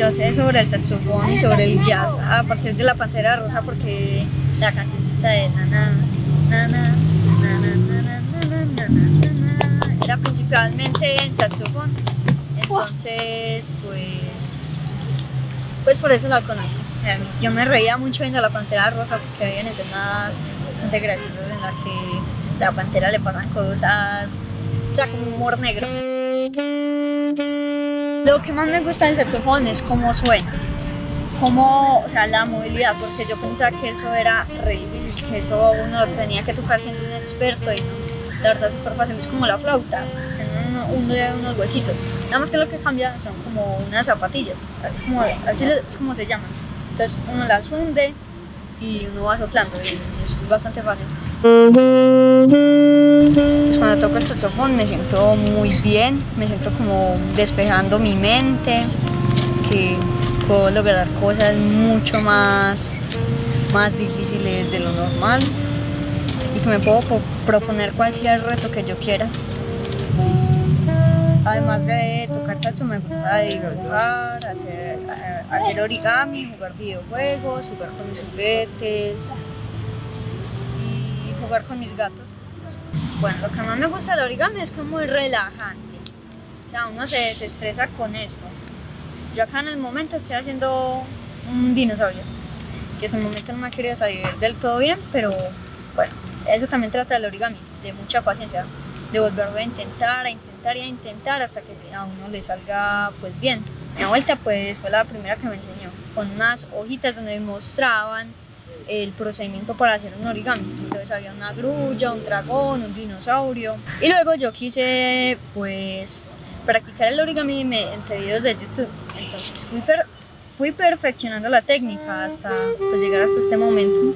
yo sé sobre el saxofón y sobre el jazz a partir de la Pantera Rosa porque la cancioncita de nana, nana, nana, nana, nana, nana, era principalmente en saxofón. Entonces, pues, pues por eso la conozco. Yo me reía mucho viendo la Pantera Rosa porque había escenas bastante graciosas en las que la pantera le pasan cosas, o sea, como humor negro. Lo que más me gusta del saxofón es cómo suena, cómo, o sea, la movilidad, porque yo pensaba que eso era re difícil, que eso uno tenía que tocar siendo un experto y no, la verdad es súper fácil, es como la flauta, uno, uno unos huequitos, nada más que lo que cambia son como unas zapatillas, así como, es como se llaman, entonces uno las hunde y uno va soplando y es bastante fácil. Cuando toco el saxofón me siento muy bien, me siento como despejando mi mente, que puedo lograr cosas mucho más, más difíciles de lo normal y que me puedo po- proponer cualquier reto que yo quiera. Además de tocar saxo me gusta dibujar, hacer, eh, hacer origami, jugar videojuegos, jugar con mis juguetes y jugar con mis gatos. Bueno, lo que más me gusta del origami es que es muy relajante. O sea, uno se desestresa con esto. Yo acá en el momento estoy haciendo un dinosaurio. Que en el momento no me ha querido salir del todo bien, pero bueno, eso también trata del origami, de mucha paciencia, de volverlo a intentar, a intentar y a intentar hasta que a uno le salga pues bien. Mi vuelta pues fue la primera que me enseñó, con unas hojitas donde me mostraban el procedimiento para hacer un origami. Entonces había una grulla, un dragón, un dinosaurio. Y luego yo quise pues practicar el origami entre videos de YouTube. Entonces fui, per- fui perfeccionando la técnica hasta pues, llegar hasta este momento.